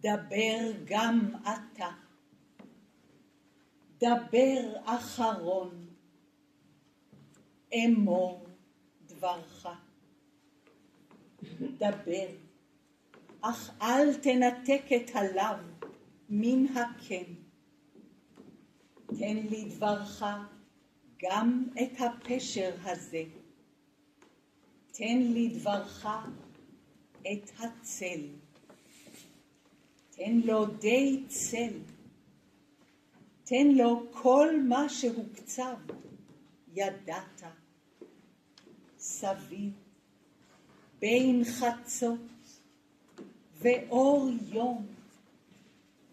דבר גם אתה. דבר אחרון, אמור דברך. דבר, אך אל תנתק את הלאו מן הכן. תן לי דברך גם את הפשר הזה. תן לי דברך את הצל. תן לו די צל. תן לו כל מה שהוקצב, ידעת. סביב, בין חצות ואור יום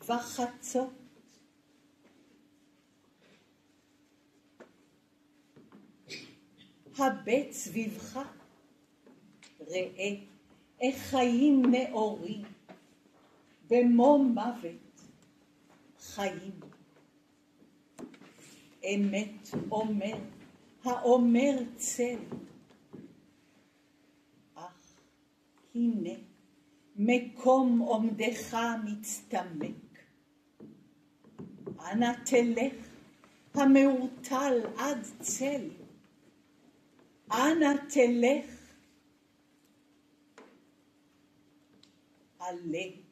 וחצות. הבט סביבך, ראה איך חיים נאורים, במו מוות חיים. אמת אומר, האומר צל, אך הנה מקום עומדך מצטמק. אנה תלך המעורטל עד צל, אנה תלך עלה,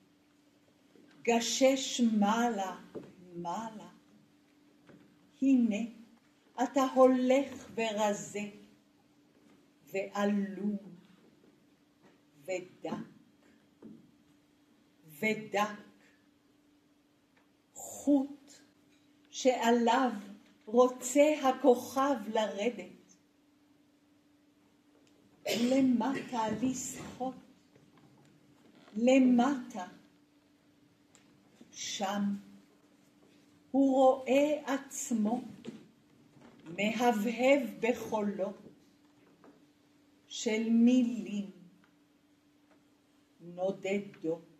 גשש מעלה, מעלה. הנה, אתה הולך ורזה, ועלום, ודק, ודק, חוט שעליו רוצה הכוכב לרדת. למטה לשחות, למטה. שם הוא רואה עצמו מהבהב בחולות של מילים נודדות.